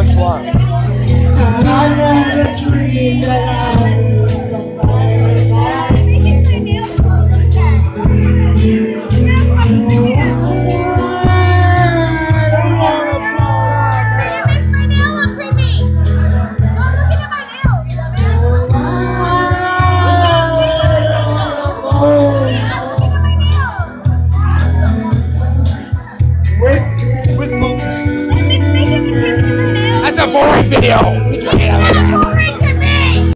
you. You a boring video. Get your hand out.